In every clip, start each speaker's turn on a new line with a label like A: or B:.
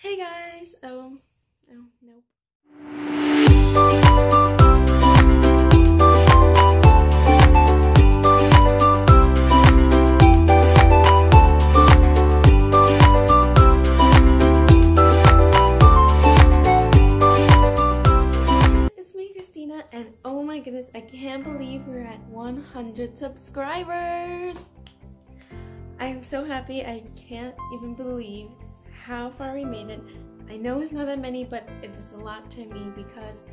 A: Hey guys! Oh, oh, nope. It's me, Christina, and oh my goodness, I can't believe we're at 100 subscribers! I am so happy, I can't even believe how far we made it. I know it's not that many, but it is a lot to me because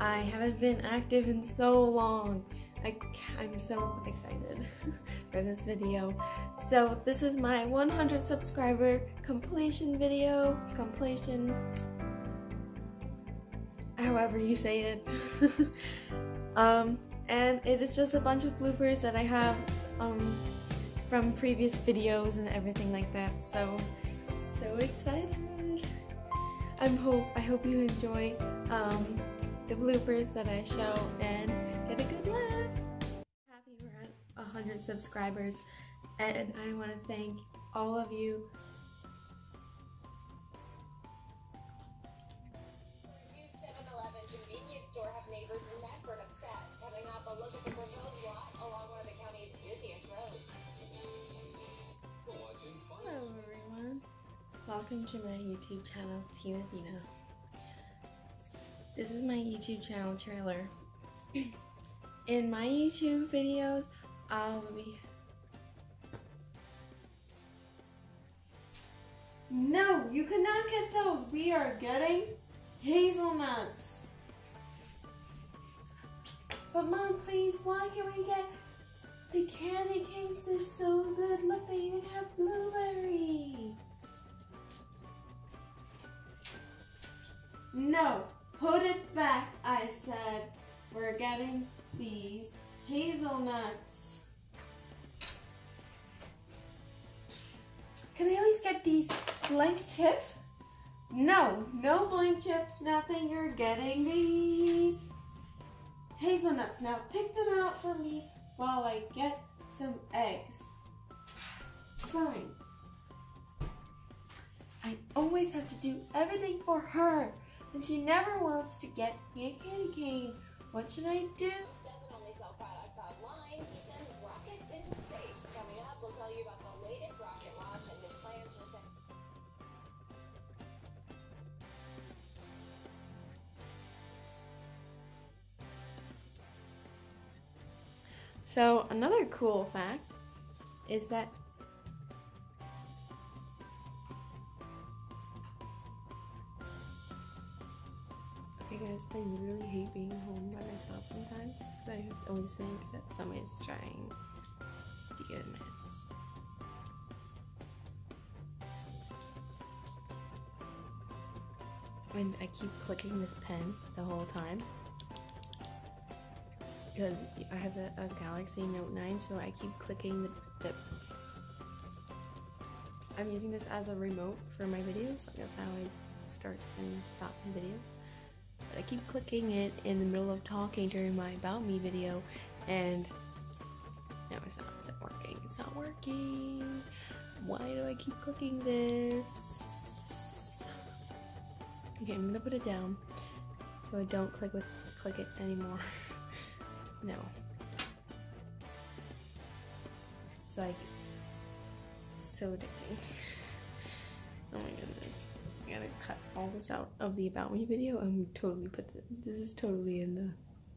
A: I haven't been active in so long. I, I'm so excited for this video. So this is my 100 subscriber completion video. Completion, however you say it. um, and it is just a bunch of bloopers that I have um, from previous videos and everything like that. So so excited. I'm hope I hope you enjoy um, the bloopers that I show and get a good laugh. Happy we're at 100 subscribers and I want to thank all of you Welcome to my YouTube channel, Tina Bina. This is my YouTube channel trailer. In my YouTube videos, I'll be No, you cannot get those. We are getting hazelnuts. But mom, please, why can we get the candy canes? They're so good. Look, they even have blueberry. No, put it back, I said. We're getting these hazelnuts. Can I at least get these blank chips? No, no blank chips, nothing. You're getting these hazelnuts. Now pick them out for me while I get some eggs. Fine. I always have to do everything for her, and she never wants to get me a candy cane. What should I do? So another cool fact is products online, I literally hate being home by myself sometimes. I always think that somebody's trying to get in my house. And I keep clicking this pen the whole time because I have a, a Galaxy Note 9, so I keep clicking the, the. I'm using this as a remote for my videos. That's how I start and stop my videos. I keep clicking it in the middle of talking during my About Me video, and no, it's not. It's not working. It's not working. Why do I keep clicking this? Okay, I'm gonna put it down so I don't click with click it anymore. No. It's like so addicting. Cut all this out of the About Me video and we totally put the, this is totally in the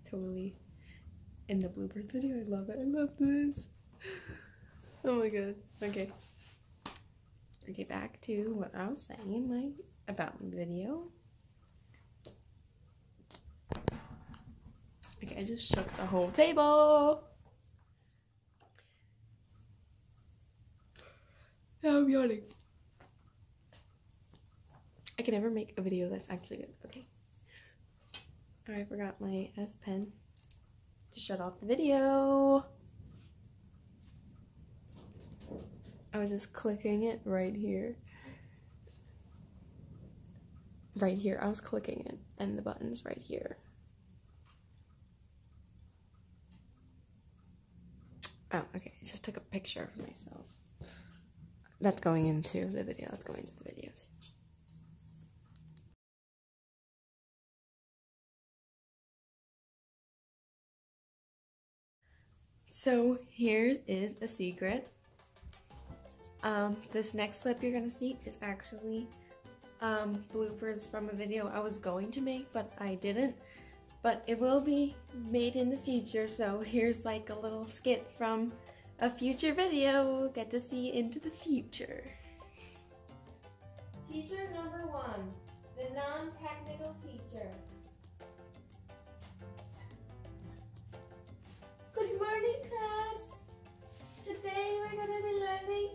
A: totally in the bloopers video. I love it. I love this. Oh my god. Okay. Okay, back to what I was saying in my About Me video. Okay, I just shook the whole table. I'm yawning. I can never make a video that's actually good. Okay. I forgot my S Pen to shut off the video. I was just clicking it right here. Right here. I was clicking it and the button's right here. Oh, okay. I just took a picture of myself. That's going into the video. That's going into the videos.
B: So here's is a secret. Um, this next clip you're gonna see is actually um, bloopers from a video I was going to make, but I didn't. But it will be made in the future, so here's like a little skit from a future video. Get to see into the future. Teacher number one, the non-technical teacher. Morning, class. Today we're going to be learning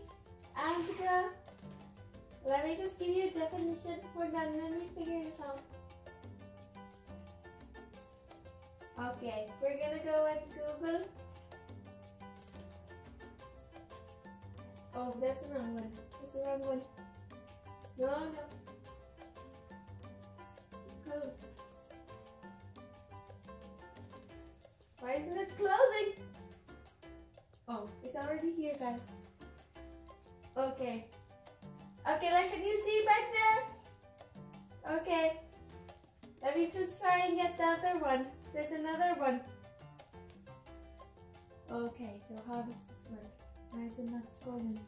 B: algebra. Let me just give you a definition. We're done. Let me figure this out. Okay, we're going to go and Google. Oh, that's the wrong one. That's the wrong one. No, no. Close. Why isn't it closing? Oh, it's already here, guys. Okay. Okay, like, can you see back there? Okay. Let me just try and get the other one. There's another one. Okay, so how does this work? Why is it not scrolling?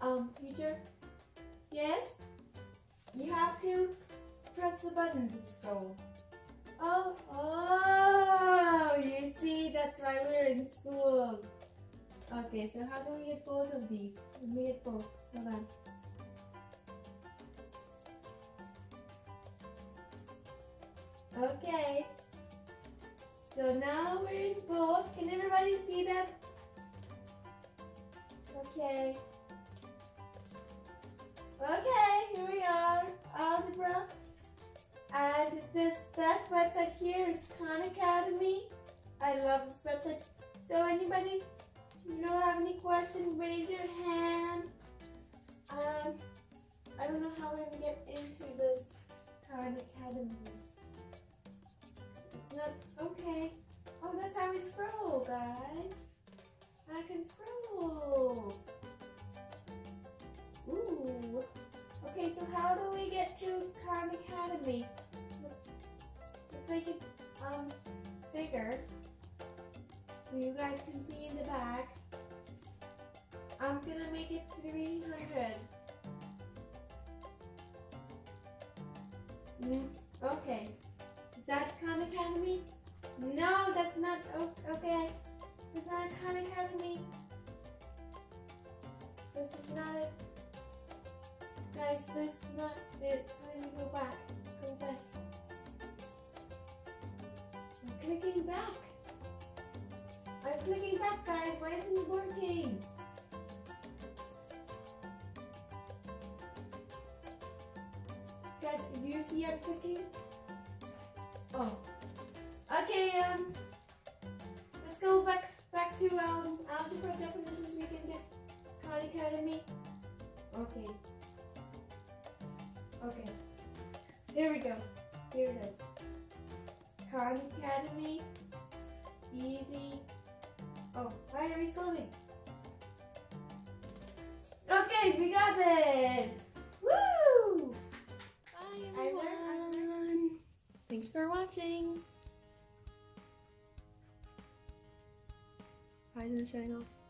B: Um, teacher? Yes? You have to press the button to scroll. Oh, oh, you see, that's why we're in school. Okay, so how do we get both of these? Let me get both. Hold on. Okay. So now we're in both. Can everybody see that? Okay. Okay, here we are. Algebra. And this best website here is Khan Academy. I love this website. So anybody, you know, have any question, raise your hand. Um, I don't know how we're gonna get into this Khan Academy. It's not, okay. Oh, that's how we scroll, guys. I can scroll. Ooh. Okay, so how do we get to Khan Academy? Make it um bigger so you guys can see in the back. I'm gonna make it 300. Mm, okay. Is that Khan Academy? No, that's not. Okay. It's not Khan Academy. This is not it. Guys, this is not it. Let me. Go back. Clicking back. I'm clicking back, guys. Why isn't it working? Guys, do you see I'm clicking? Oh. Okay, um, let's go back back to um algebra definitions. We can get Khan Academy. Okay. Okay. Here we go. Here it is. Khan Academy. Easy. Oh, why are we scrolling? Okay, we got it! Woo!
A: Bye
B: I learned- I
A: everyone. Thanks for watching. Why isn't it showing off?